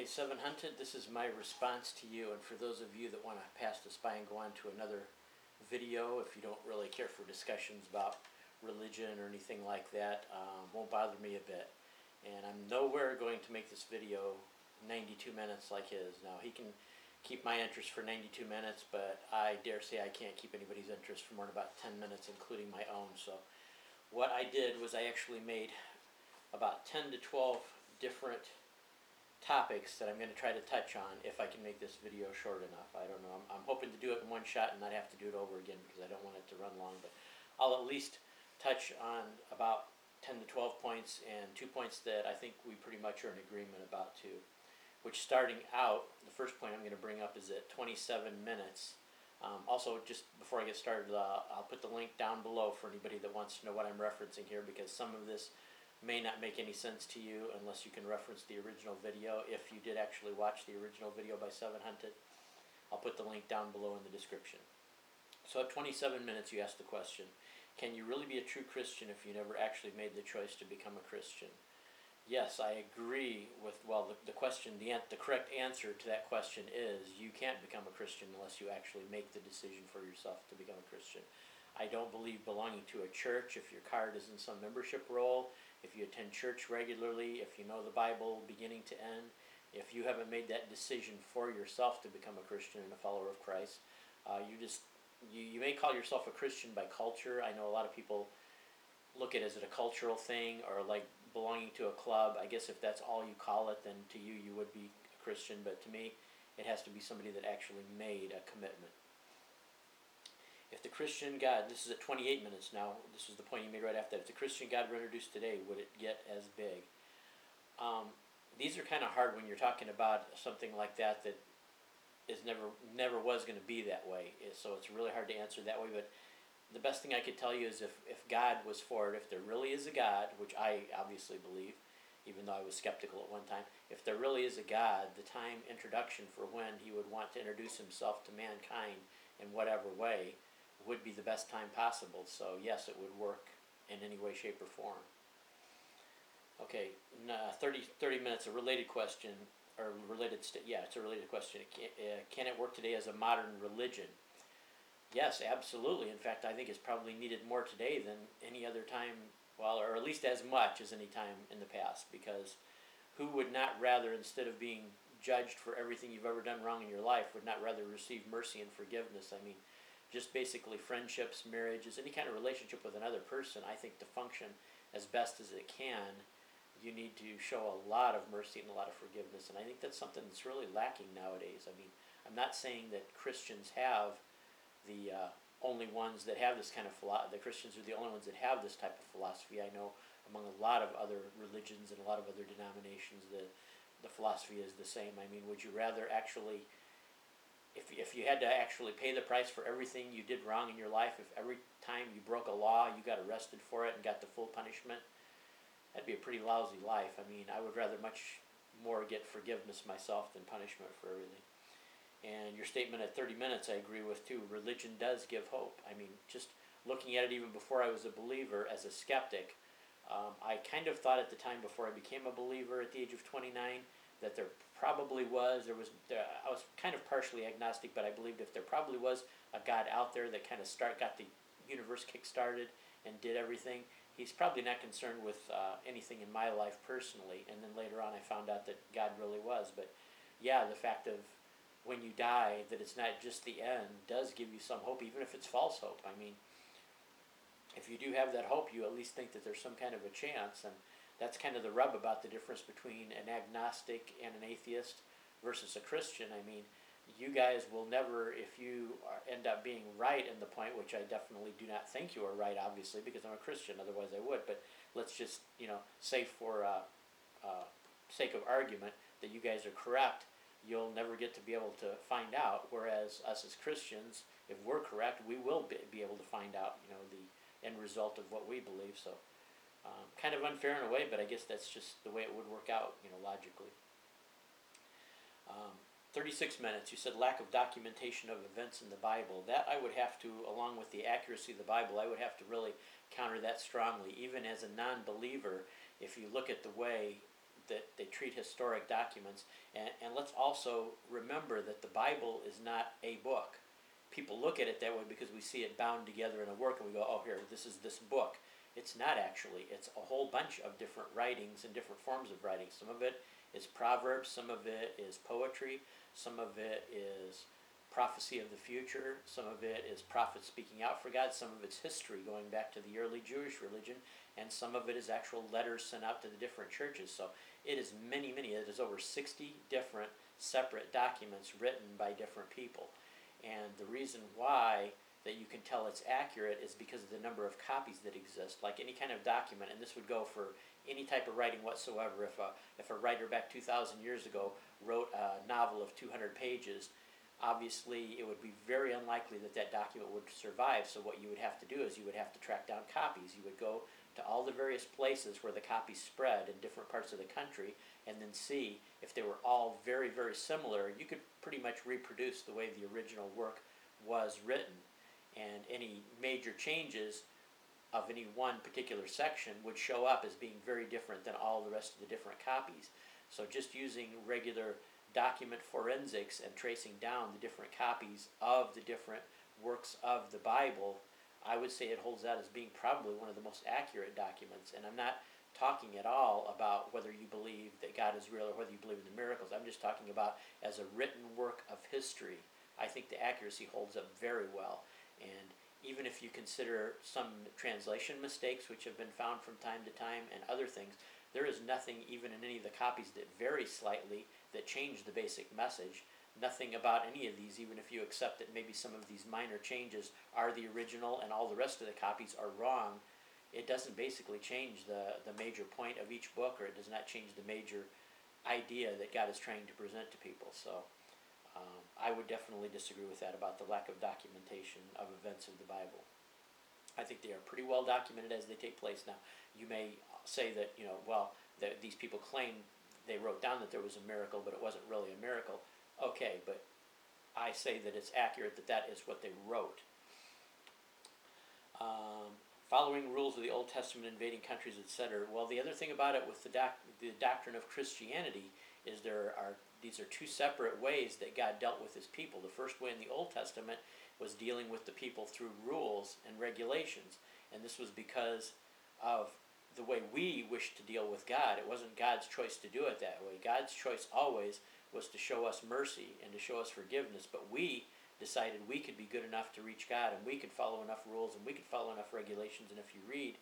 Okay, Seven Hunted, this is my response to you, and for those of you that want to pass this by and go on to another video, if you don't really care for discussions about religion or anything like that, um, won't bother me a bit. And I'm nowhere going to make this video 92 minutes like his. Now, he can keep my interest for 92 minutes, but I dare say I can't keep anybody's interest for more than about 10 minutes, including my own. So, what I did was I actually made about 10 to 12 different topics that I'm going to try to touch on if I can make this video short enough. I don't know. I'm, I'm hoping to do it in one shot and not have to do it over again because I don't want it to run long. But I'll at least touch on about 10 to 12 points and two points that I think we pretty much are in agreement about too. Which starting out, the first point I'm going to bring up is at 27 minutes. Um, also, just before I get started, uh, I'll put the link down below for anybody that wants to know what I'm referencing here because some of this may not make any sense to you unless you can reference the original video. If you did actually watch the original video by Seven Hunted, I'll put the link down below in the description. So at 27 minutes, you asked the question, can you really be a true Christian if you never actually made the choice to become a Christian? Yes, I agree with, well, the, the question, the, the correct answer to that question is you can't become a Christian unless you actually make the decision for yourself to become a Christian. I don't believe belonging to a church, if your card is in some membership roll, if you attend church regularly, if you know the Bible beginning to end, if you haven't made that decision for yourself to become a Christian and a follower of Christ, uh, you just you, you may call yourself a Christian by culture. I know a lot of people look at it as a cultural thing or like belonging to a club. I guess if that's all you call it, then to you you would be a Christian. But to me, it has to be somebody that actually made a commitment. If the Christian God, this is at 28 minutes now, this is the point you made right after that. If the Christian God were introduced today, would it get as big? Um, these are kind of hard when you're talking about something like that that is never never was going to be that way. So it's really hard to answer that way. But the best thing I could tell you is if, if God was for it, if there really is a God, which I obviously believe, even though I was skeptical at one time, if there really is a God, the time introduction for when he would want to introduce himself to mankind in whatever way would be the best time possible. So yes, it would work in any way, shape, or form. Okay, uh, 30, 30 minutes, a related question, or related, st- yeah, it's a related question. Can, uh, can it work today as a modern religion? Yes, absolutely. In fact, I think it's probably needed more today than any other time, well, or at least as much as any time in the past, because who would not rather, instead of being judged for everything you've ever done wrong in your life, would not rather receive mercy and forgiveness? I mean, just basically friendships, marriages, any kind of relationship with another person, I think to function as best as it can, you need to show a lot of mercy and a lot of forgiveness. And I think that's something that's really lacking nowadays. I mean, I'm not saying that Christians have the uh, only ones that have this kind of philosophy, the Christians are the only ones that have this type of philosophy. I know among a lot of other religions and a lot of other denominations, the, the philosophy is the same. I mean, would you rather actually if, if you had to actually pay the price for everything you did wrong in your life, if every time you broke a law you got arrested for it and got the full punishment, that'd be a pretty lousy life. I mean, I would rather much more get forgiveness myself than punishment for everything. And your statement at 30 minutes, I agree with too. Religion does give hope. I mean, just looking at it even before I was a believer as a skeptic, um, I kind of thought at the time before I became a believer at the age of 29 that there probably was there was there, I was kind of partially agnostic, but I believed if there probably was a God out there that kind of start got the universe kick started and did everything, he's probably not concerned with uh, anything in my life personally. And then later on, I found out that God really was. But yeah, the fact of when you die that it's not just the end does give you some hope, even if it's false hope. I mean, if you do have that hope, you at least think that there's some kind of a chance and that's kind of the rub about the difference between an agnostic and an atheist versus a Christian. I mean, you guys will never, if you are, end up being right in the point, which I definitely do not think you are right, obviously, because I'm a Christian. Otherwise, I would. But let's just, you know, say for uh, uh, sake of argument that you guys are correct. You'll never get to be able to find out. Whereas us as Christians, if we're correct, we will be, be able to find out, you know, the end result of what we believe. So um, kind of unfair in a way, but I guess that's just the way it would work out, you know, logically. Um, 36 minutes, you said lack of documentation of events in the Bible. That I would have to, along with the accuracy of the Bible, I would have to really counter that strongly. Even as a non believer, if you look at the way that they treat historic documents. And, and let's also remember that the Bible is not a book. People look at it that way because we see it bound together in a work and we go, oh, here, this is this book. It's not actually. It's a whole bunch of different writings and different forms of writing. Some of it is proverbs, some of it is poetry, some of it is prophecy of the future, some of it is prophets speaking out for God, some of it's history going back to the early Jewish religion, and some of it is actual letters sent out to the different churches. So it is many, many, it is over 60 different separate documents written by different people. And the reason why that you can tell it's accurate is because of the number of copies that exist. Like any kind of document, and this would go for any type of writing whatsoever. If a, if a writer back 2,000 years ago wrote a novel of 200 pages, obviously it would be very unlikely that that document would survive. So what you would have to do is you would have to track down copies. You would go to all the various places where the copies spread in different parts of the country and then see if they were all very, very similar. You could pretty much reproduce the way the original work was written. And any major changes of any one particular section would show up as being very different than all the rest of the different copies. So just using regular document forensics and tracing down the different copies of the different works of the Bible, I would say it holds out as being probably one of the most accurate documents. And I'm not talking at all about whether you believe that God is real or whether you believe in the miracles. I'm just talking about as a written work of history. I think the accuracy holds up very well. And even if you consider some translation mistakes which have been found from time to time and other things, there is nothing even in any of the copies that vary slightly that change the basic message. Nothing about any of these, even if you accept that maybe some of these minor changes are the original and all the rest of the copies are wrong, it doesn't basically change the, the major point of each book or it does not change the major idea that God is trying to present to people. So I would definitely disagree with that about the lack of documentation of events of the Bible. I think they are pretty well documented as they take place. Now, you may say that, you know, well, that these people claim they wrote down that there was a miracle, but it wasn't really a miracle. Okay, but I say that it's accurate that that is what they wrote. Um, following rules of the Old Testament, invading countries, etc. Well, the other thing about it with the, doc- the doctrine of Christianity is there are these are two separate ways that God dealt with his people. The first way in the Old Testament was dealing with the people through rules and regulations. And this was because of the way we wished to deal with God. It wasn't God's choice to do it that way. God's choice always was to show us mercy and to show us forgiveness. But we decided we could be good enough to reach God and we could follow enough rules and we could follow enough regulations. And if you read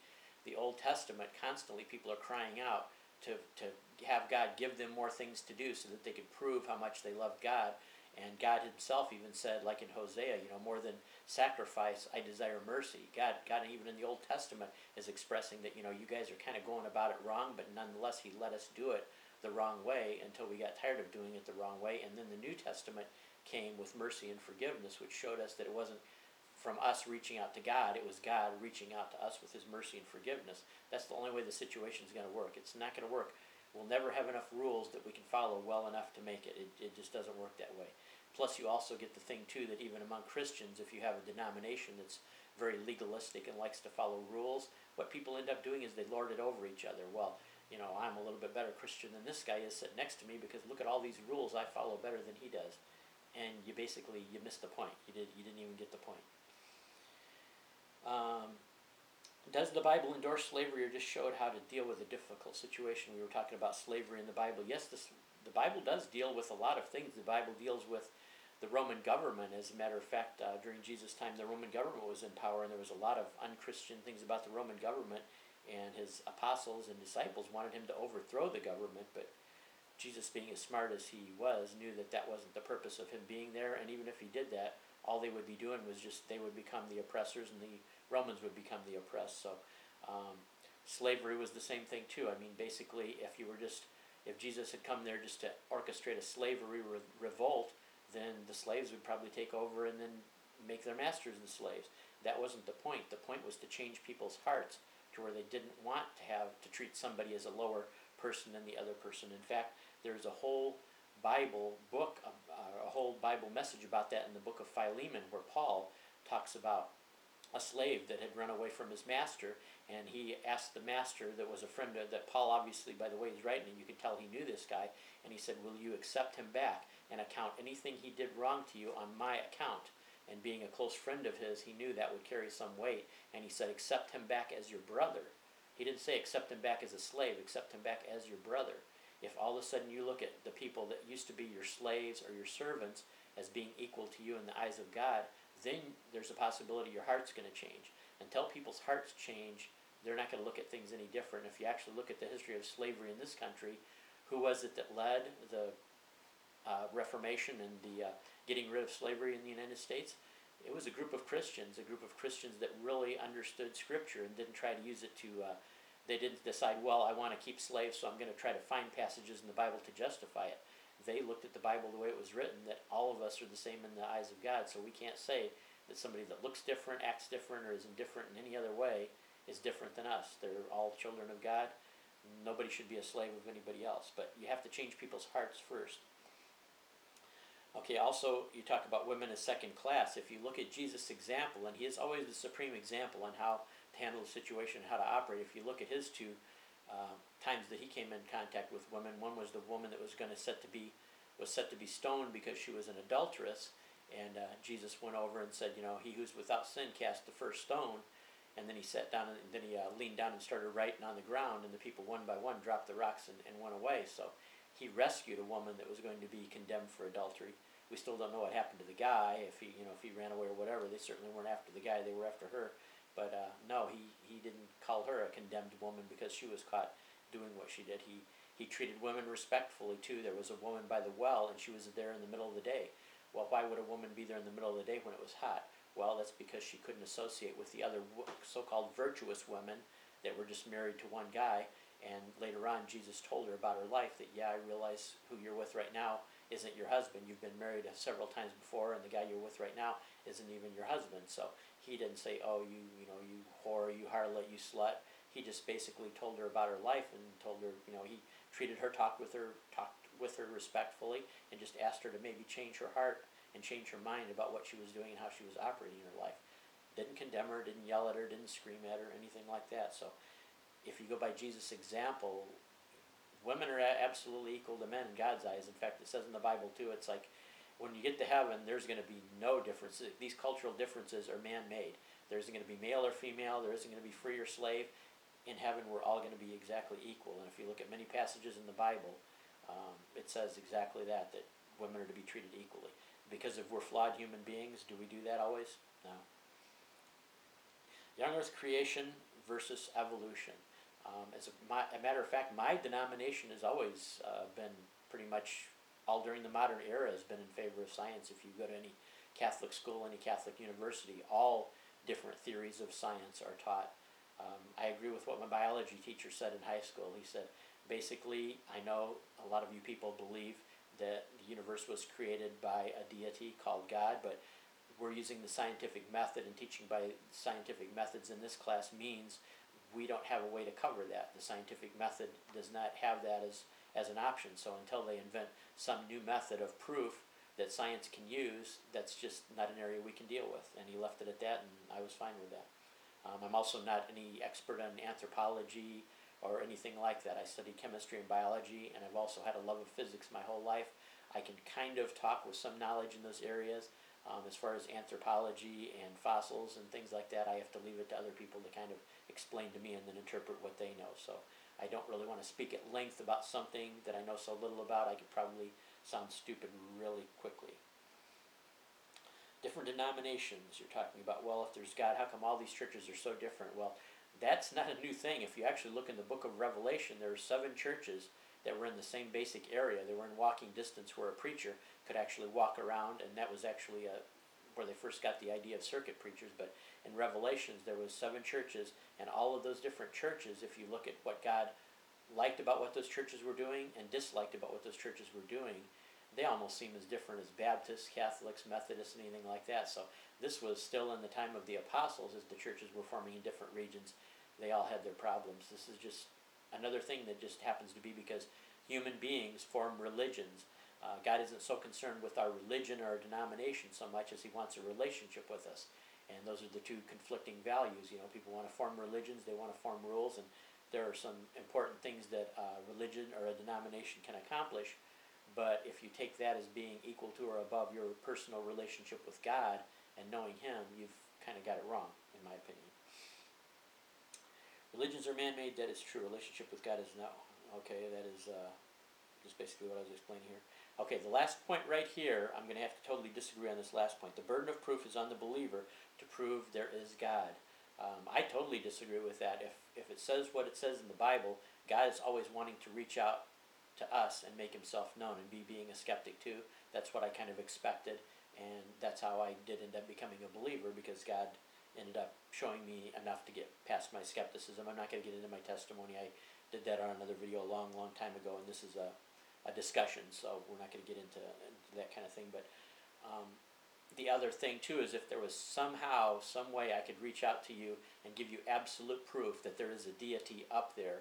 the Old Testament, constantly people are crying out to, to have God give them more things to do so that they could prove how much they love God. And God Himself even said, like in Hosea, you know, more than sacrifice, I desire mercy. God, God, even in the Old Testament, is expressing that you know you guys are kind of going about it wrong, but nonetheless, He let us do it the wrong way until we got tired of doing it the wrong way. And then the New Testament came with mercy and forgiveness, which showed us that it wasn't from us reaching out to God, it was God reaching out to us with His mercy and forgiveness. That's the only way the situation is going to work. It's not going to work We'll never have enough rules that we can follow well enough to make it. It, it just doesn't work that way. Plus, you also get the thing, too, that even among Christians, if you have a denomination that's very legalistic and likes to follow rules, what people end up doing is they lord it over each other. Well, you know, I'm a little bit better Christian than this guy is sitting next to me because look at all these rules I follow better than he does. And you basically, you missed the point. You, did, you didn't even get the point. Um, does the Bible endorse slavery or just show it how to deal with a difficult situation? We were talking about slavery in the Bible. Yes, this, the Bible does deal with a lot of things. The Bible deals with the Roman government. As a matter of fact, uh, during Jesus' time, the Roman government was in power, and there was a lot of unchristian things about the Roman government. And his apostles and disciples wanted him to overthrow the government, but Jesus, being as smart as he was, knew that that wasn't the purpose of him being there. And even if he did that, all they would be doing was just they would become the oppressors, and the Romans would become the oppressed. So um, slavery was the same thing too. I mean, basically, if you were just if Jesus had come there just to orchestrate a slavery re- revolt, then the slaves would probably take over and then make their masters the slaves. That wasn't the point. The point was to change people's hearts to where they didn't want to have to treat somebody as a lower person than the other person. In fact, there's a whole Bible book, uh, a whole Bible message about that in the book of Philemon, where Paul talks about a slave that had run away from his master, and he asked the master that was a friend of, that Paul obviously, by the way he's writing, you could tell he knew this guy, and he said, "Will you accept him back and account anything he did wrong to you on my account?" And being a close friend of his, he knew that would carry some weight, and he said, "Accept him back as your brother." He didn't say accept him back as a slave, accept him back as your brother. If all of a sudden you look at the people that used to be your slaves or your servants as being equal to you in the eyes of God, then there's a possibility your heart's going to change. Until people's hearts change, they're not going to look at things any different. If you actually look at the history of slavery in this country, who was it that led the uh, Reformation and the uh, getting rid of slavery in the United States? It was a group of Christians, a group of Christians that really understood Scripture and didn't try to use it to. Uh, they didn't decide, well, I want to keep slaves, so I'm going to try to find passages in the Bible to justify it. They looked at the Bible the way it was written, that all of us are the same in the eyes of God, so we can't say that somebody that looks different, acts different, or is indifferent in any other way is different than us. They're all children of God. Nobody should be a slave of anybody else, but you have to change people's hearts first. Okay, also, you talk about women as second class. If you look at Jesus' example, and he is always the supreme example on how to handle the situation, how to operate, if you look at his two uh, times that he came in contact with women, one was the woman that was going to set to be was set to be stoned because she was an adulteress, and uh, Jesus went over and said, you know, he who's without sin cast the first stone. And then he sat down and then he uh, leaned down and started writing on the ground, and the people one by one dropped the rocks and, and went away. So he rescued a woman that was going to be condemned for adultery. We still don't know what happened to the guy. If he, you know, if he ran away or whatever, they certainly weren't after the guy; they were after her. But uh, no, he he didn't call her a condemned woman because she was caught doing what she did. He he treated women respectfully too. There was a woman by the well, and she was there in the middle of the day. Well, why would a woman be there in the middle of the day when it was hot? Well, that's because she couldn't associate with the other so-called virtuous women that were just married to one guy. And later on, Jesus told her about her life that, yeah, I realize who you're with right now isn't your husband. You've been married several times before, and the guy you're with right now isn't even your husband. So he didn't say, oh, you, you know, you whore, you harlot, you slut. He just basically told her about her life and told her, you know, he treated her, talked with her, talked with her respectfully, and just asked her to maybe change her heart and change her mind about what she was doing and how she was operating in her life. Didn't condemn her, didn't yell at her, didn't scream at her, anything like that. So if you go by Jesus' example, women are absolutely equal to men in God's eyes. In fact, it says in the Bible too, it's like when you get to heaven, there's going to be no difference. These cultural differences are man made. There isn't going to be male or female, there isn't going to be free or slave. In heaven, we're all going to be exactly equal. And if you look at many passages in the Bible, um, it says exactly that, that women are to be treated equally because if we're flawed human beings, do we do that always? No. Young Earth creation versus evolution. Um, as a, my, a, matter of fact, my denomination has always uh, been pretty much all during the modern era has been in favor of science. If you go to any Catholic school, any Catholic university, all different theories of science are taught. Um, I agree with what my biology teacher said in high school. He said, basically, I know a lot of you people believe that the universe was created by a deity called God, but we're using the scientific method and teaching by scientific methods in this class means we don't have a way to cover that. The scientific method does not have that as, as an option. So until they invent some new method of proof that science can use, that's just not an area we can deal with. And he left it at that, and I was fine with that. Um, I'm also not any expert on anthropology or anything like that. I studied chemistry and biology, and I've also had a love of physics my whole life. I can kind of talk with some knowledge in those areas. Um, as far as anthropology and fossils and things like that, I have to leave it to other people to kind of explain to me and then interpret what they know. So I don't really want to speak at length about something that I know so little about. I could probably sound stupid really quickly. Different denominations, you're talking about, well, if there's God, how come all these churches are so different? Well, that's not a new thing. If you actually look in the book of Revelation, there are seven churches that were in the same basic area. They were in walking distance where a preacher could actually walk around, and that was actually a, where they first got the idea of circuit preachers. But in Revelations, there was seven churches, and all of those different churches, if you look at what God liked about what those churches were doing and disliked about what those churches were doing, they almost seem as different as Baptists, Catholics, Methodists, anything like that. So this was still in the time of the apostles as the churches were forming in different regions. They all had their problems. This is just another thing that just happens to be because human beings form religions. Uh, God isn't so concerned with our religion or our denomination so much as He wants a relationship with us. and those are the two conflicting values. You know, people want to form religions, they want to form rules, and there are some important things that uh, religion or a denomination can accomplish. But if you take that as being equal to or above your personal relationship with God and knowing Him, you've kind of got it wrong, in my opinion. Religions are man-made. That is true. Relationship with God is no. Okay, that is uh, just basically what I was explaining here. Okay, the last point right here, I'm going to have to totally disagree on this last point. The burden of proof is on the believer to prove there is God. Um, I totally disagree with that. If if it says what it says in the Bible, God is always wanting to reach out to us and make Himself known. And be being a skeptic too. That's what I kind of expected, and that's how I did end up becoming a believer because God ended up showing me enough to get past my skepticism. I'm not going to get into my testimony. I did that on another video a long, long time ago, and this is a, a discussion, so we're not going to get into, into that kind of thing. But um, the other thing too is if there was somehow, some way I could reach out to you and give you absolute proof that there is a deity up there,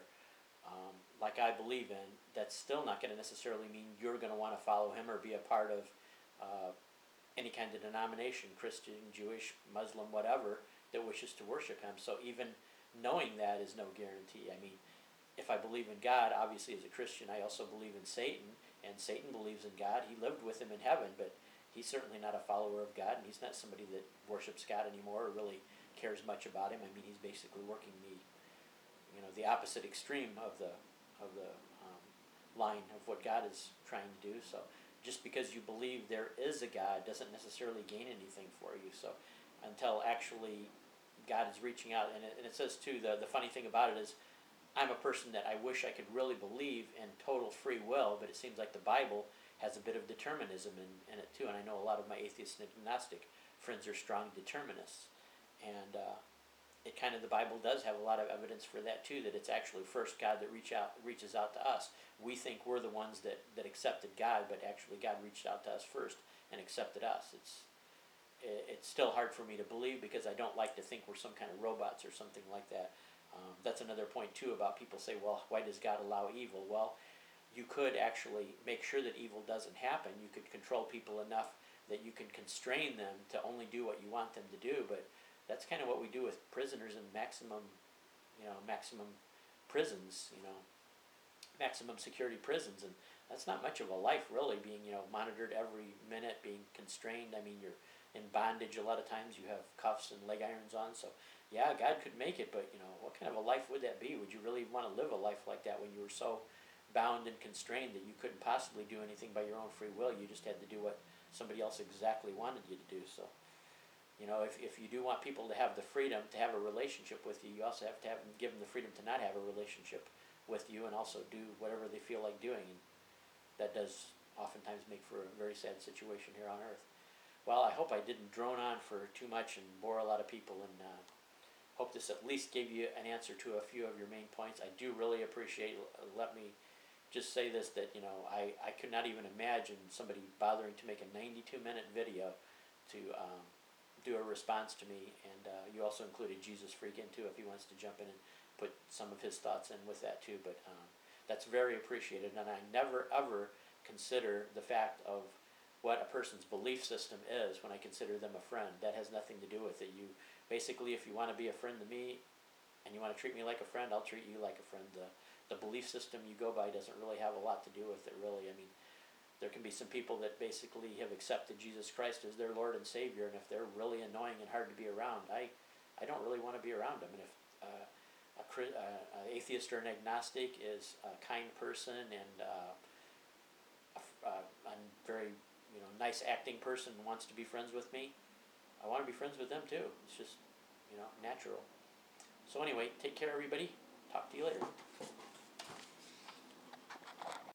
um, like I believe in, that's still not going to necessarily mean you're going to want to follow him or be a part of uh, any kind of denomination, Christian, Jewish, Muslim, whatever, that wishes to worship him. So even knowing that is no guarantee. I mean, if I believe in God, obviously as a Christian, I also believe in Satan, and Satan believes in God. He lived with him in heaven, but he's certainly not a follower of God, and he's not somebody that worships God anymore or really cares much about him. I mean, he's basically working the, you know, the opposite extreme of the, of the um, line of what God is trying to do. So just because you believe there is a God doesn't necessarily gain anything for you. So until actually God is reaching out, and it, and it says too, the, the funny thing about it is, I'm a person that I wish I could really believe in total free will, but it seems like the Bible has a bit of determinism in, in it too. And I know a lot of my atheist and agnostic friends are strong determinists. And uh, it kind of, the Bible does have a lot of evidence for that too, that it's actually first God that reach out, reaches out to us. We think we're the ones that, that accepted God, but actually God reached out to us first and accepted us. It's, it's still hard for me to believe because I don't like to think we're some kind of robots or something like that. Um, that's another point too about people say, well, why does God allow evil? Well, you could actually make sure that evil doesn't happen. You could control people enough that you can constrain them to only do what you want them to do. But that's kind of what we do with prisoners in maximum, you know, maximum prisons, you know, maximum security prisons, and that's not much of a life really. Being you know monitored every minute, being constrained. I mean, you're in bondage a lot of times. You have cuffs and leg irons on, so yeah, God could make it, but you know, what kind of a life would that be? Would you really want to live a life like that when you were so bound and constrained that you couldn't possibly do anything by your own free will? You just had to do what somebody else exactly wanted you to do. So, you know, if, if you do want people to have the freedom to have a relationship with you, you also have to have them, give them the freedom to not have a relationship with you and also do whatever they feel like doing. And that does oftentimes make for a very sad situation here on earth. Well, I hope I didn't drone on for too much and bore a lot of people and uh, hope this at least gave you an answer to a few of your main points. I do really appreciate, let me just say this, that, you know, I, I could not even imagine somebody bothering to make a ninety-two minute video to, um, do a response to me, and, uh, you also included Jesus Freak in too, if he wants to jump in and put some of his thoughts in with that too, but, um, that's very appreciated, and I never ever consider the fact of what a person's belief system is when I consider them a friend. That has nothing to do with it. You basically, if you want to be a friend to me and you want to treat me like a friend, I'll treat you like a friend. The, the belief system you go by doesn't really have a lot to do with it, really. I mean, there can be some people that basically have accepted Jesus Christ as their Lord and Savior, and if they're really annoying and hard to be around, I, I don't really want to be around them. And if uh, a, uh, an atheist or an agnostic is a kind person and uh, a, uh, a very you know nice acting person wants to be friends with me, I want to be friends with them too. It's just, you know, natural. So anyway, take care, everybody. Talk to you later.